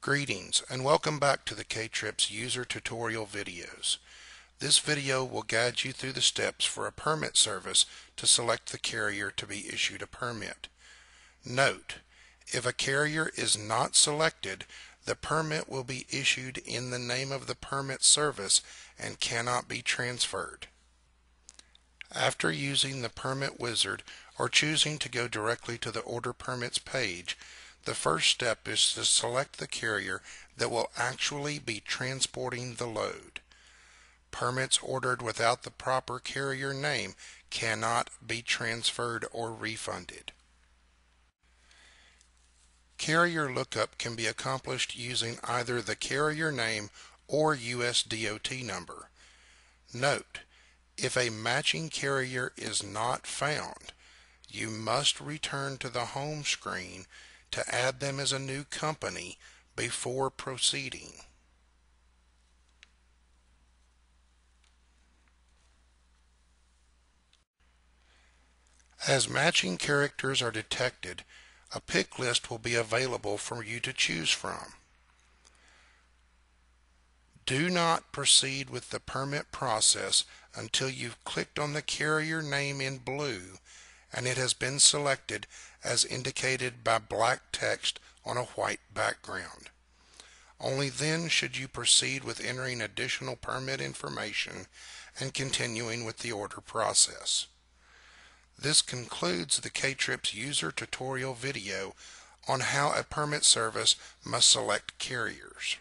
Greetings and welcome back to the K-Trips user tutorial videos. This video will guide you through the steps for a permit service to select the carrier to be issued a permit. Note, if a carrier is not selected, the permit will be issued in the name of the permit service and cannot be transferred. After using the Permit Wizard or choosing to go directly to the Order Permits page, the first step is to select the carrier that will actually be transporting the load. Permits ordered without the proper carrier name cannot be transferred or refunded. Carrier lookup can be accomplished using either the carrier name or USDOT number. Note, if a matching carrier is not found, you must return to the home screen to add them as a new company before proceeding. As matching characters are detected, a pick list will be available for you to choose from. Do not proceed with the permit process until you've clicked on the carrier name in blue and it has been selected as indicated by black text on a white background. Only then should you proceed with entering additional permit information and continuing with the order process. This concludes the K-Trips user tutorial video on how a permit service must select carriers.